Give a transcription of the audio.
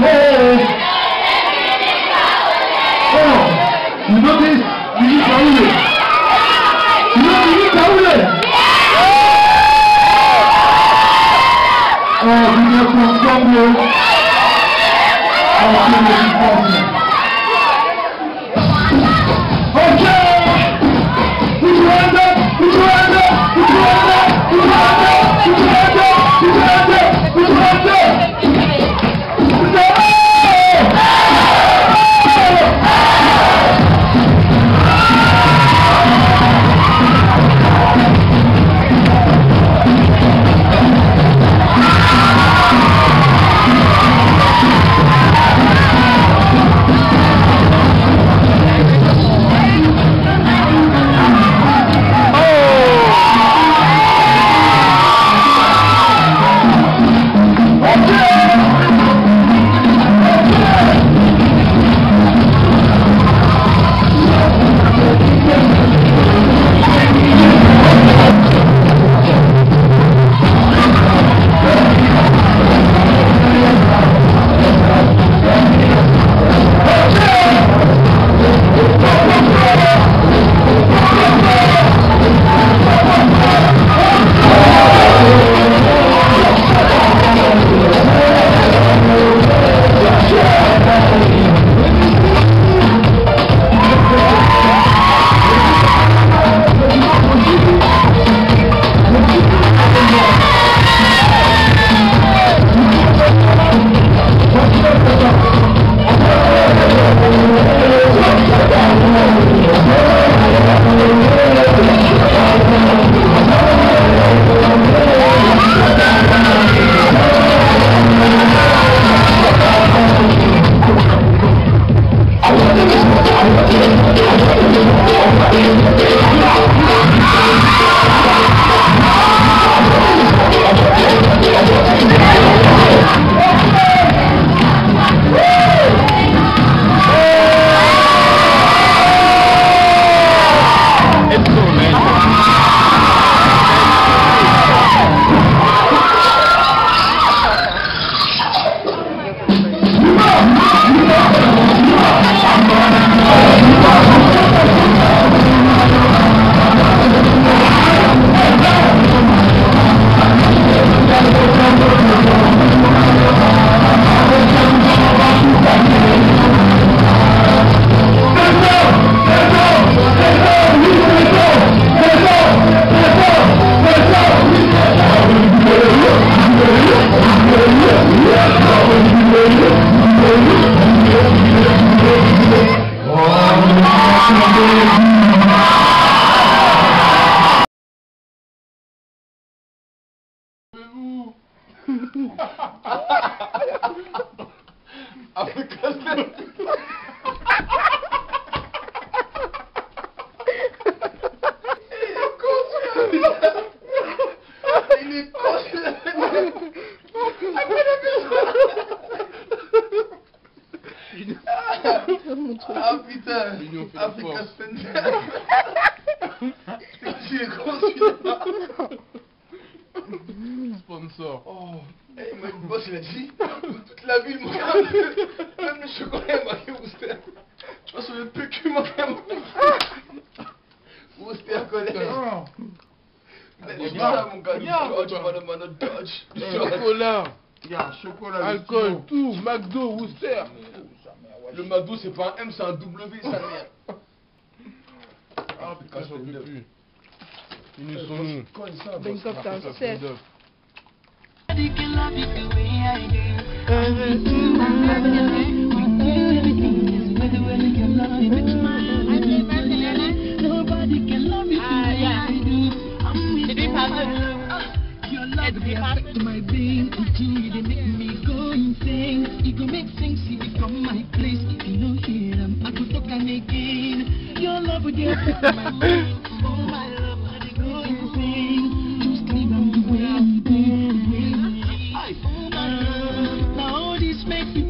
me. Oh, you know? You need to You know you need to Oh, you need Thank you. Putain L'union fait la Africa force. Spender Tu es con celui-là Sponsor. Oh Eh, moi, le boss il a dit Toute la ville me regarde Même le chocolat est marqué Wooster Tu vois sur le PQ marqué Wooster collègue. Mais dis ça mon gars, Regarde, Dodge, Dodge Chocolat, Regarde, chocolat. alcool, tout, McDo, Worcester. Le McDo c'est pas un M, c'est un W, sa mère Ah putain, j'en peux plus. Unissons-nous. Quoi ça Bring boss up down Ça. love it the way I do. Mm-hmm. I love it with you. Everything is with the way you love it with mine. I say, Barcelona, nobody can love it the way I do. I'm with you. Your love will affect my being. With you, you make me go insane. It go make things you become my place. If you know here, I'm I could talk again. Your love will get my mind. Oh my love. makes me